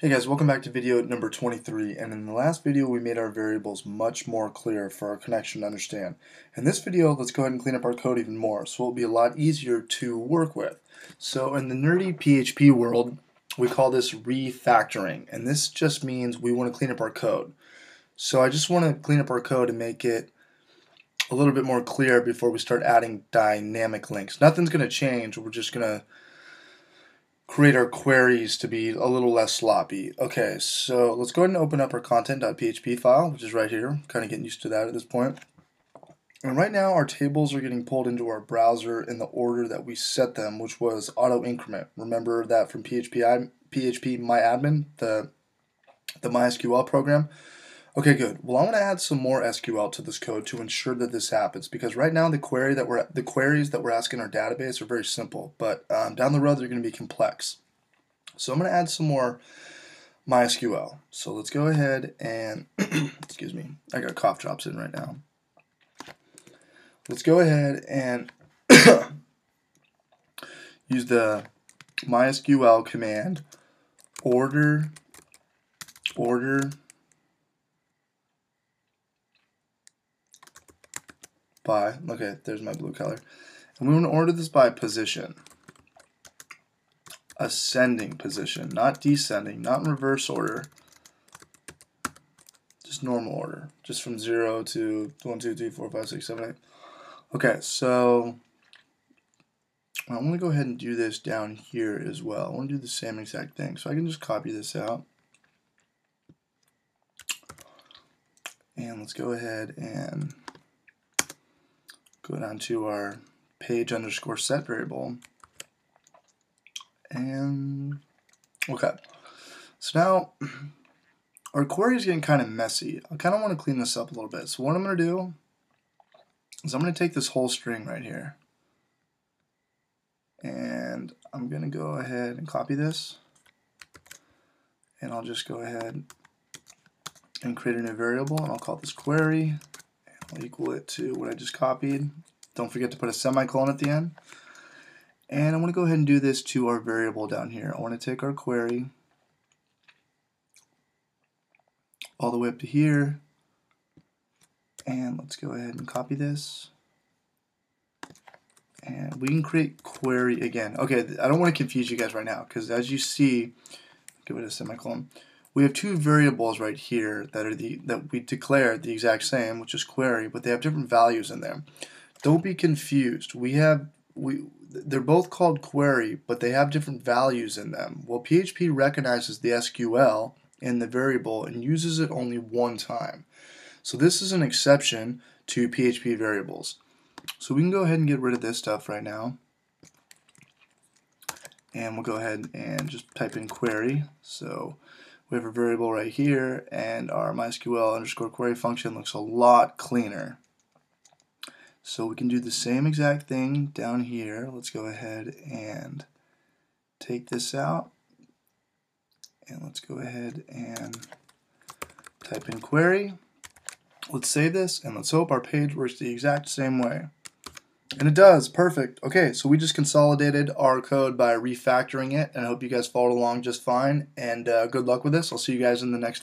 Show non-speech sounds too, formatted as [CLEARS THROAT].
Hey guys, welcome back to video number 23 and in the last video we made our variables much more clear for our connection to understand. In this video let's go ahead and clean up our code even more so it'll be a lot easier to work with. So in the nerdy PHP world we call this refactoring and this just means we want to clean up our code. So I just want to clean up our code and make it a little bit more clear before we start adding dynamic links. Nothing's going to change, we're just going to create our queries to be a little less sloppy. Okay, so let's go ahead and open up our content.php file, which is right here. Kind of getting used to that at this point. And right now our tables are getting pulled into our browser in the order that we set them, which was auto increment. Remember that from PHP, PHP MyAdmin, the, the MySQL program? Okay, good. Well, I want to add some more SQL to this code to ensure that this happens because right now the query that we're the queries that we're asking our database are very simple, but um, down the road they're going to be complex. So I'm going to add some more MySQL. So let's go ahead and [CLEARS THROAT] excuse me, I got cough drops in right now. Let's go ahead and [COUGHS] use the MySQL command order order by, okay, there's my blue color. And we want to order this by position. Ascending position, not descending, not in reverse order. Just normal order. Just from 0 to 1, 2, 3, 4, 5, 6, 7, 8. Okay, so I want to go ahead and do this down here as well. I want to do the same exact thing. So I can just copy this out. And let's go ahead and go down to our page underscore set variable. And okay. So now [CLEARS THROAT] our query is getting kind of messy. I kind of want to clean this up a little bit. So what I'm going to do is I'm going to take this whole string right here. And I'm going to go ahead and copy this. And I'll just go ahead and create a new variable and I'll call this query equal it to what I just copied. Don't forget to put a semicolon at the end. And I want to go ahead and do this to our variable down here. I want to take our query all the way up to here. And let's go ahead and copy this. And we can create query again. Okay, I don't want to confuse you guys right now because as you see, give it a semicolon we have two variables right here that are the that we declared the exact same, which is query, but they have different values in there. Don't be confused. We have we they're both called query, but they have different values in them. Well, PHP recognizes the SQL in the variable and uses it only one time. So this is an exception to PHP variables. So we can go ahead and get rid of this stuff right now. And we'll go ahead and just type in query. So we have a variable right here and our MySQL underscore query function looks a lot cleaner. So we can do the same exact thing down here. Let's go ahead and take this out and let's go ahead and type in query. Let's save this and let's hope our page works the exact same way. And it does, perfect. Okay, so we just consolidated our code by refactoring it, and I hope you guys followed along just fine, and uh, good luck with this. I'll see you guys in the next